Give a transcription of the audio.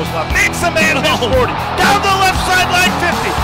goes left, makes the man 40, down the left sideline 50,